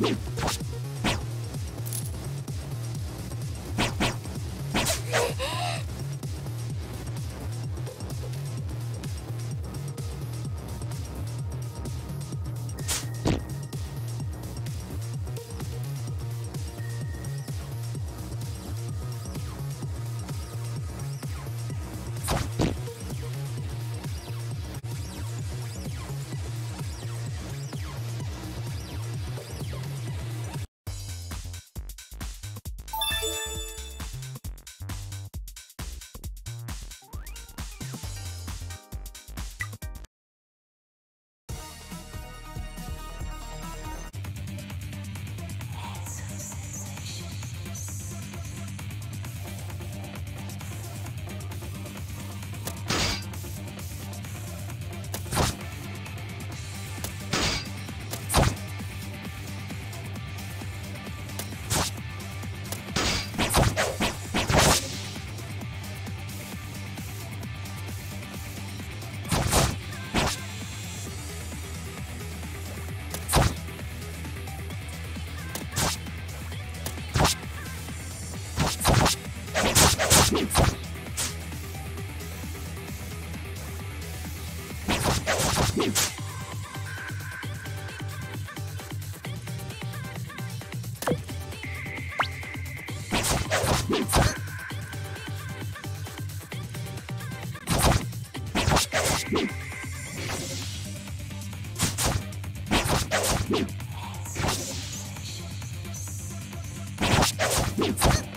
you Peace.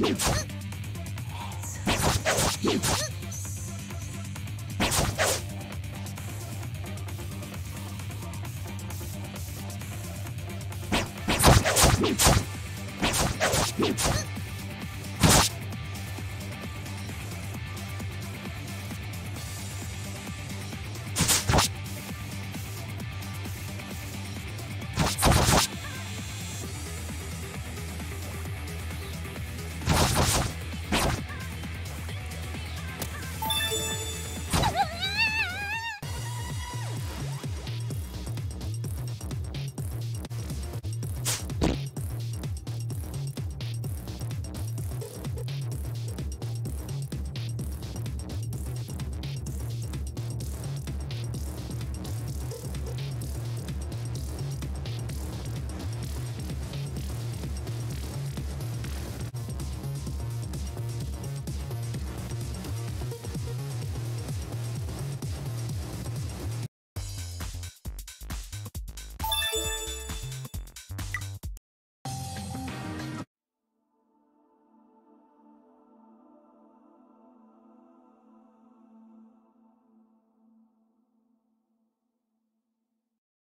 Let's go.